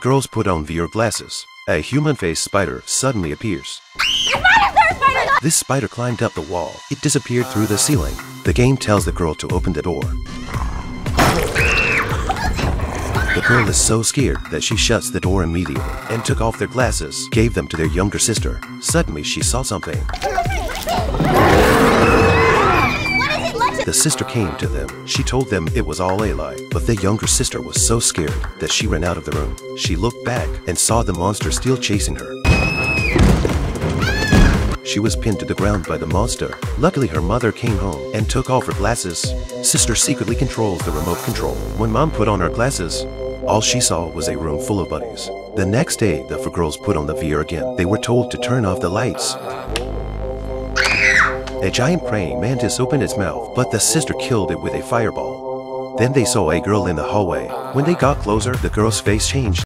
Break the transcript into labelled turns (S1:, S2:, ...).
S1: girls put on VR glasses. A human-faced spider suddenly appears. This spider climbed up the wall. It disappeared through the ceiling. The game tells the girl to open the door. The girl is so scared that she shuts the door immediately and took off their glasses, gave them to their younger sister. Suddenly, she saw something. The sister came to them. She told them it was all a lie, but the younger sister was so scared that she ran out of the room. She looked back and saw the monster still chasing her. She was pinned to the ground by the monster. Luckily, her mother came home and took off her glasses. Sister secretly controls the remote control. When mom put on her glasses, all she saw was a room full of buddies. The next day, the four girls put on the VR again. They were told to turn off the lights. A giant praying mantis opened its mouth, but the sister killed it with a fireball. Then they saw a girl in the hallway. When they got closer, the girl's face changed.